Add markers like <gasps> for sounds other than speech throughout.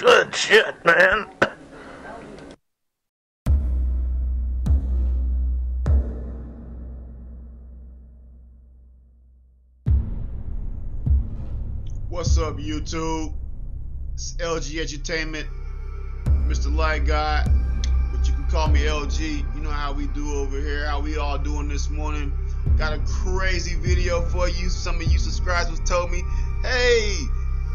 good shit, man. What's up, YouTube? It's LG Edutainment, Mr. Light Guy, but you can call me LG. You know how we do over here, how we all doing this morning. Got a crazy video for you. Some of you subscribers told me, hey,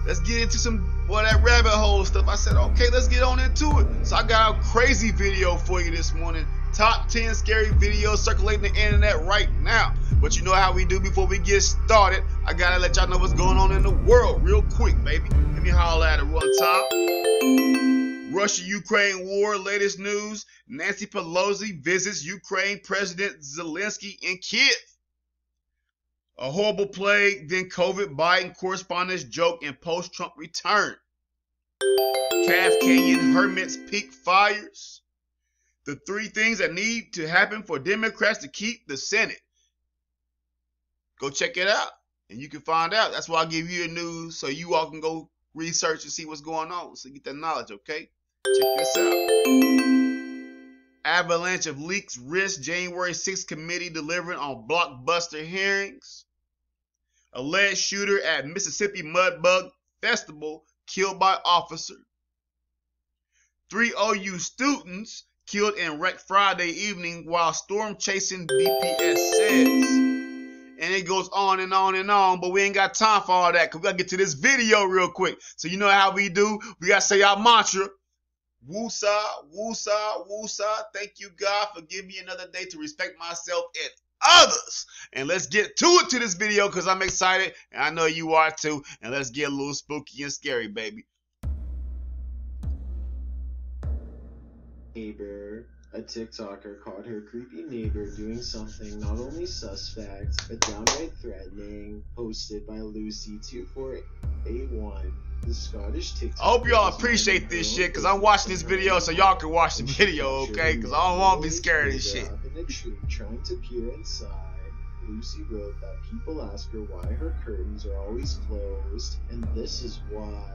let's get into some well that rabbit hole stuff. I said, okay, let's get on into it. So I got a crazy video for you this morning. Top 10 scary videos circulating the internet right now. But you know how we do before we get started. I gotta let y'all know what's going on in the world real quick, baby. Let me holler at it one time. Russia-Ukraine war, latest news. Nancy Pelosi visits Ukraine President Zelensky in Kiev. A horrible plague, then COVID Biden correspondence joke in post-Trump return. Calf Canyon hermits peak fires. The three things that need to happen for Democrats to keep the Senate. Go check it out, and you can find out. That's why I give you the news so you all can go research and see what's going on, so get that knowledge. Okay, check this out. Avalanche of leaks risk January 6th committee delivering on blockbuster hearings. Alleged shooter at Mississippi Mudbug Festival killed by officer. Three OU students killed in wreck Friday evening while storm chasing DPS says. And it goes on and on and on, but we ain't got time for all that because we gotta get to this video real quick. So you know how we do? We gotta say our mantra. Woosa, woosa, woosa. Thank you, God, for giving me another day to respect myself and others. And let's get to it to this video because I'm excited and I know you are too. And let's get a little spooky and scary, baby. neighbor, a TikToker caught her creepy neighbor doing something not only suspect, but downright threatening, posted by Lucy24A1. The Scottish TikTok. I hope y'all appreciate this shit because I'm watching this video so y'all can watch the video, okay? Because I don't want to be scared of this shit. Tree trying to peer inside. Lucy wrote that people ask her why her curtains are always closed, and this is why.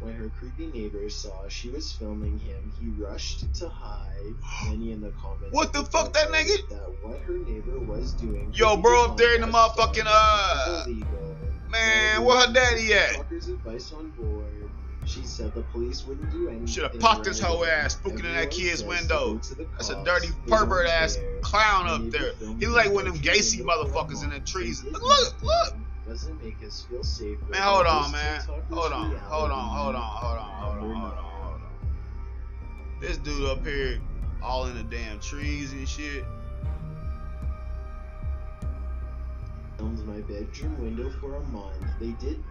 When her creepy neighbor saw she was filming him, he rushed to hide. <gasps> Many in the comments. What the fuck, that nigga? That what her neighbor was doing. Yo, bro, up there in the motherfucking, uh, illegal. Man, where her daddy at? Advice on board. She said the police wouldn't do anything. Shoulda popped this hoe ass, spooking in that kid's window. to go to the That's a dirty pervert ass care. clown up there. He like one of them gacy motherfuckers in the trees. Look, look, look. Doesn't make us feel safer. Man, hold on, man. Hold on, hold on, hold on, hold on, hold on, hold on, hold on. This dude up here, all in the damn trees and shit. Filmed my bedroom window for a month. They did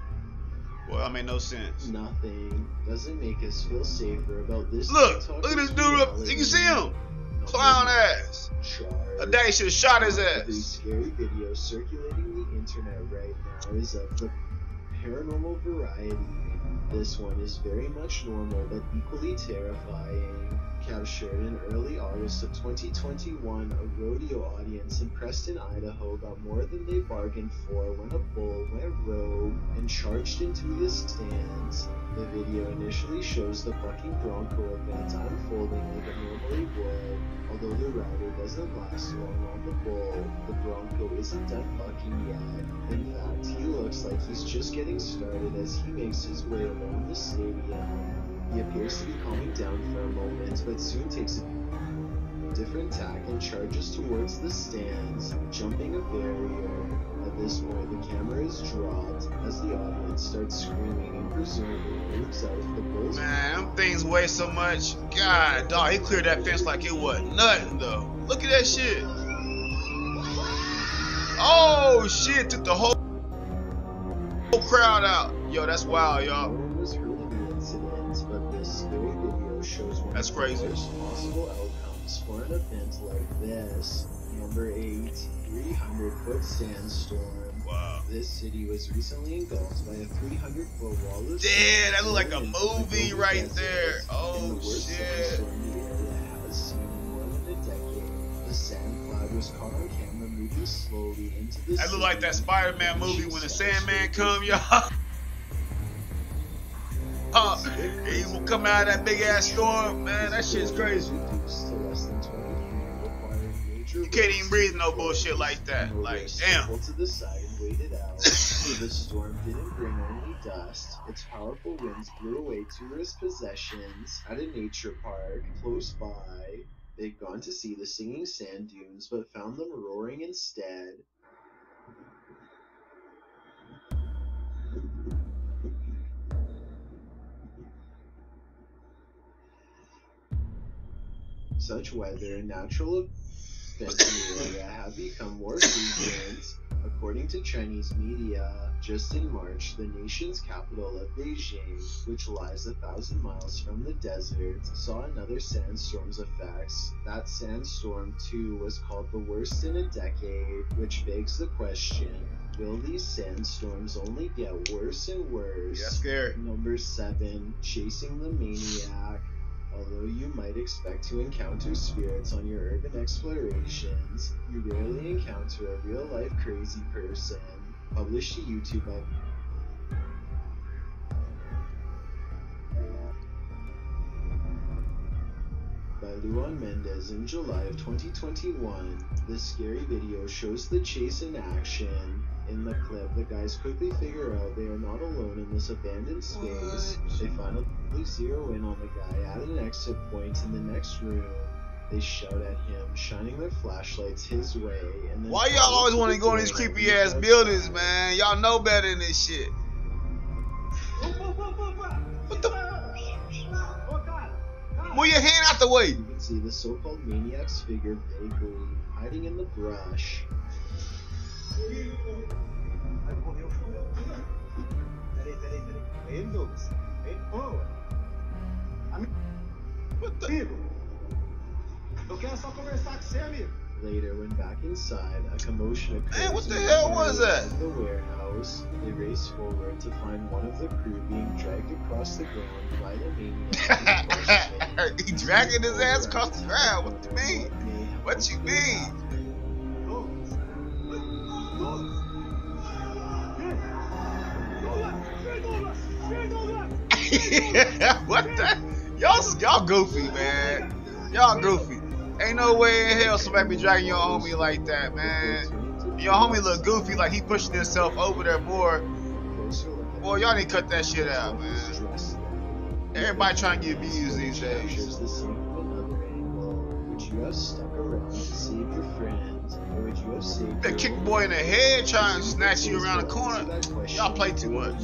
Well, that made no sense. nothing. Doesn't make us feel safer about this. Look, look at this dude up. You can see him. Clown ass. A daddy should have shot his ass. scary video circulating the internet right now is of the paranormal variety. This one is very much normal but equally terrifying. Captured in early August of 2021, a rodeo audience in Preston, Idaho got more than they bargained for when a bull went rogue and charged into the stands. The video initially shows the bucking bronco event unfolding like it normally would, Although the rider doesn't last long on the bull, the Bronco isn't done bucking yet. In fact, he looks like he's just getting started as he makes his way along the stadium. He appears to be calming down for a moment, but soon takes a different tack and charges towards the stands, jumping a barrier. At this point, the camera is dropped as the audience starts screaming and presumably moves out the bull's Man, them things weigh so much. God, dog, he cleared that fence like it wasn't nothing though. Look at that shit. Oh shit, took the whole whole crowd out. Yo, that's wild, y'all. That's crazy. the worst possible outcomes for an event like this. Number 8, 300 foot sandstorm. Wow. This city was recently engulfed by a 300 foot wall of Yeah, that look like a movie right there. Oh, the shit. sand was caught on camera moving slowly into the That look like that. Spider-Man movie when the Sandman come, y'all. <laughs> y'all. He will come out of that big ass storm, man. That shit's crazy. You can't even breathe no bullshit like that. Like, damn. To the side and waited out. the storm didn't bring only dust. Its powerful winds blew away tourist possessions at a nature park close by. They'd gone to see the singing sand dunes, but found them roaring instead. Such weather and natural events in the area have become more frequent. According to Chinese media, just in March, the nation's capital of Beijing, which lies a thousand miles from the desert, saw another sandstorm's effects. That sandstorm, too, was called the worst in a decade, which begs the question will these sandstorms only get worse and worse? Yeah, scary. Number seven, chasing the maniac. Although you might expect to encounter spirits on your urban explorations, you rarely encounter a real life crazy person. Published to YouTube by by Luan Mendez in July of 2021. This scary video shows the chase in action. In the clip, the guys quickly figure out they are not alone in this abandoned space. They finally zero in on the guy at an exit point in the next room. They shout at him, shining their flashlights his way. And then Why y'all always want to go in these creepy ass outside. buildings, man? Y'all know better than this shit. What the? Move your hand out the way. You can see the so-called maniac's figure vaguely hiding in the brush. Peraí, peraí, peraí. É ele, Douglas? É ele? Ô, amigo. Eu quero só conversar com você, amigo. Later, when back inside, a commotion occurs. Man, what the hell was that? of The warehouse. They race forward to find one of the crew being dragged across the ground by the maniac. <laughs> he dragging his ass across the ground. What do you mean? What you mean? <laughs> what the? Y'all, y'all goofy, man. Y'all goofy. Ain't no way in hell somebody be dragging your homie like that, man. Your homie look goofy, like he pushing himself over there more. Boy, y'all need to cut that shit out, man. Everybody trying to get views these days. The kick boy in the head trying to snatch you around the corner. Y'all play too much.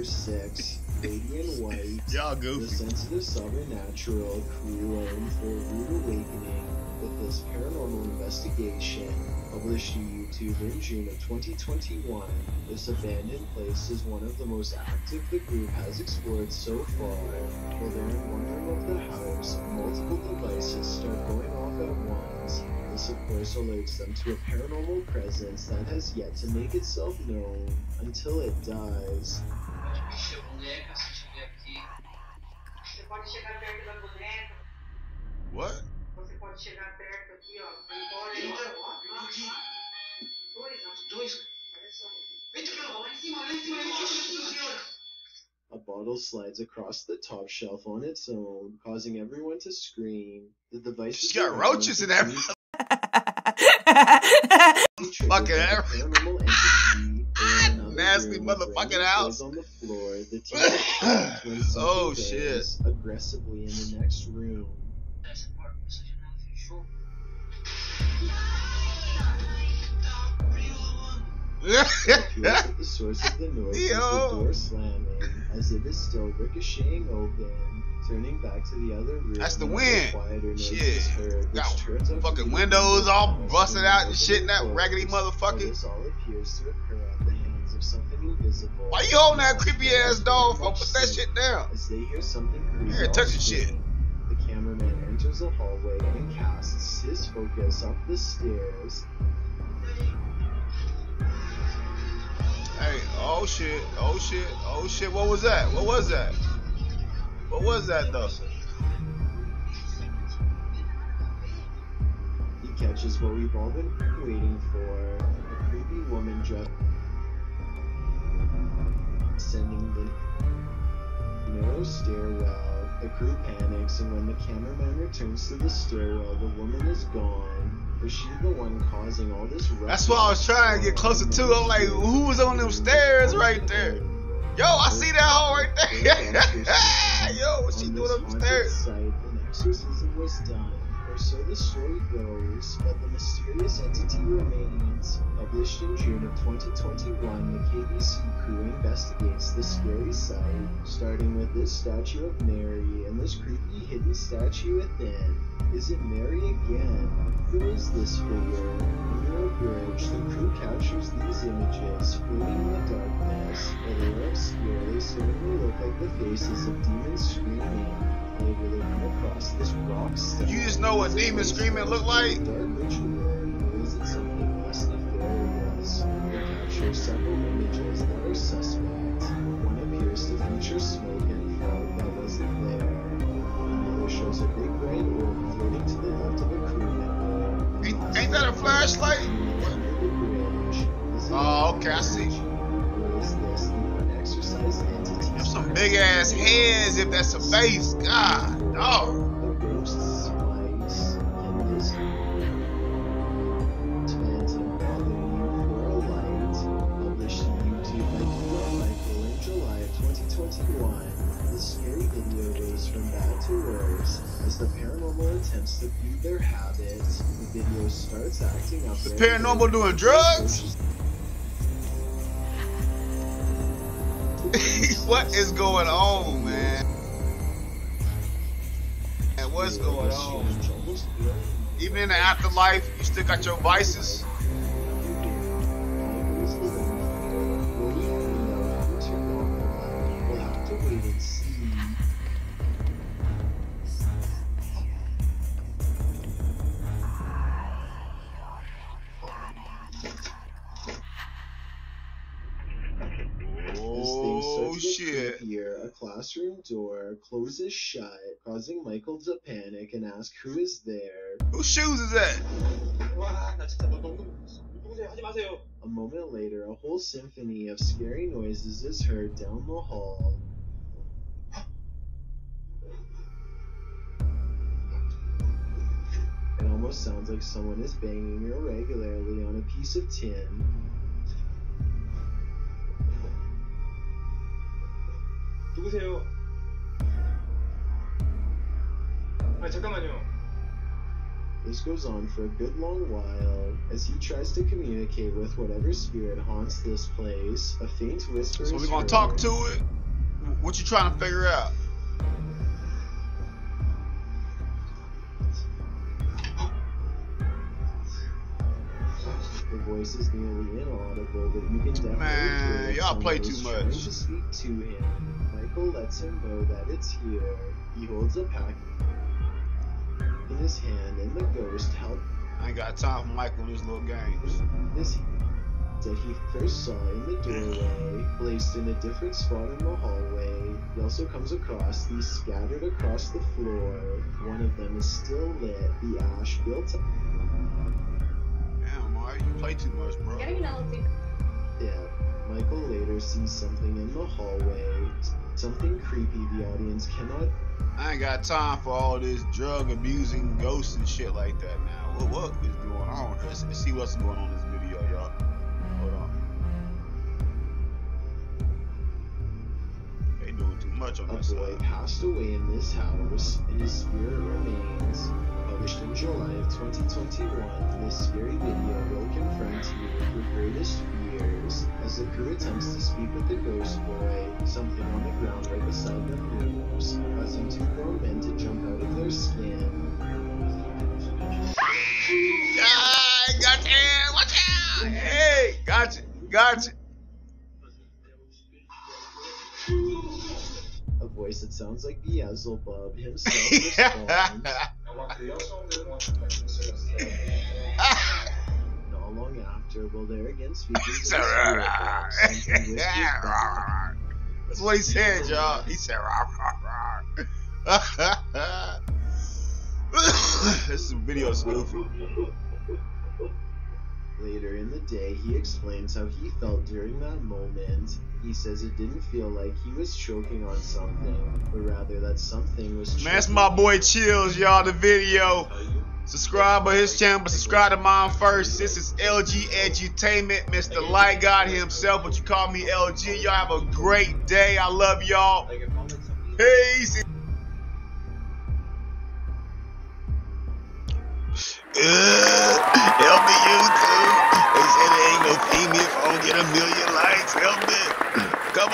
Number six, Lady in White. <laughs> Y'all The goofy. sensitive supernatural crew are in for a rude awakening with this paranormal investigation. Published to YouTube in June of 2021, this abandoned place is one of the most active the group has explored so far. While they're in one room of the house, multiple devices start going off at once. This, of course, alerts them to a paranormal presence that has yet to make itself known until it does. Bicha, boneca, se tiver aqui. Você pode chegar perto da boneca, What? você pode chegar perto aqui, ó. Embora, ó, ó, aqui. dois, ó. Dois. Olha só. Eita, caramba, lá em cima, lá em cima, lá em cima, senhora. A bottle slides across the top shelf on its own, causing everyone to scream. The device She's got roaches in there. <laughs> Fucking paranormal entity. <laughs> Ah! or another Nasty room with motherfucking house. On the floor, the <laughs> team when something <laughs> Oh, bears aggressively in the next room. Essa porta, essa janela fechou. Appeals at the <laughs> source of the noise is the Yo. door slamming, as it is still ricocheting open. Turning back to the other room, That's the another wind. quieter noise Shit. is heard, Got turns fucking windows all busted out and shit in that raggedy motherfucker. This all appears to occur hands of something invisible. Why you holding that creepy ass dog for? Put that shit down. As they hear something creepy Here, off touch the shit. The cameraman enters the hallway and casts his focus up the stairs. Hey, oh shit, oh shit, oh shit. What was that? What was that? What was that though? He catches what we've all been waiting for. A creepy woman dressed sending the narrow stairwell. The crew panics, and when the cameraman returns to the stairwell, the woman is gone. Was she the one causing all this ruckus? That's why I was trying to get closer to. I'm like, who was on them stairs right there? Yo, I see that hole right there. <laughs> Yo, what she doing this up the stairs? Site, an exorcism was done, so the story goes, but the mysterious entity remains. Published in June of 2021, the KBC crew investigates the scary site, starting with this statue of Mary and this creepy hidden statue within. Is it Mary again? Who is this figure? Under a bridge, the crew captures these images, floating in the darkness. Obscure, they certainly look like the faces of demons screaming. They come across this rock stone. You just know what demon screaming look like? Dark ritual, is it something less nefarious? They capture several images that are suspect. One appears to feature smoke and fog that wasn't there. Another shows a big bright orb floating to the left of a crew member. Ain't, that a flashlight? Under the bridge. Is it Oh, okay, I see. Big ass heads if that's a face. God, dog. The ghost's spice and this phantom bothering you for a light. Published on YouTube by Kilo Michael in July of 2021. This scary video goes from bad to worse as the paranormal attempts to feed their habits. The video starts acting up. The paranormal doing drugs? <laughs> what is going on, man? And what's going on? Even in the afterlife, you still got your vices. shit! creepier. A classroom door closes shut, causing Michael to panic and ask who is there. Whose shoes is that? 와, 나 진짜 너 너무 누구세요? 하지 마세요. A moment later, a whole symphony of scary noises is heard down the hall. It almost sounds like someone is banging irregularly on a piece of tin. 누구세요? 아 잠깐만요. This goes on for a good long while as he tries to communicate with whatever spirit haunts this place. A faint whisper So is we gonna heard. talk to it? What you trying to figure out? The voice is nearly inaudible, but you can definitely Man, y'all play too much. To speak to him. Michael lets him know that it's here. He holds a pack in his hand, and the ghost helps I ain't got time for Michael and his little games. this that he first saw in the doorway, placed in a different spot in the hallway. He also comes across these scattered across the floor. One of them is still lit, the ash built up. Too much, bro. Getting an LSD. Yeah, Michael later sees something in the hallway. Something creepy the audience cannot. I ain't got time for all this drug abusing ghosts and shit like that now. What, what is going on? Let's, let's see what's going on in this video, y'all. Hold on. They doing too much on A this boy side. passed away in this house, and his spirit remains. Published in July of 2021, this scary video fears as the crew attempts to speak with the ghost boy. Something on the ground right beside them moves, causing two grown men to jump out of their skin. Ah, gotcha! Watch out! Hey, gotcha, gotcha. A voice that sounds like Beelzebub himself <laughs> responds. Not long after, will there again speak into <laughs> the spirit box, something whispers <laughs> back. That's what he said, y'all. He said, <laughs> this is video goofy. Later in the day, he explains how he felt during that moment. He says it didn't feel like he was choking on something, but rather that something was. Man, that's my boy Chills, y'all. The video. Subscribe to his channel, but subscribe to mine first. This is LG Edutainment, Mr. Light God himself, but you call me LG. Y'all have a great day. I love y'all. Like if I'm with somebody. Peace. Uh, help me, YouTube. They say there ain't no female if I don't get a million likes. Help me.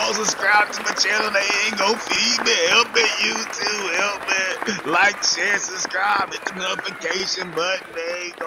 On, subscribe to my channel. They ain't gonna feed me. Help me, YouTube. Help me. Like, share, subscribe. Hit the notification button. They ain't gonna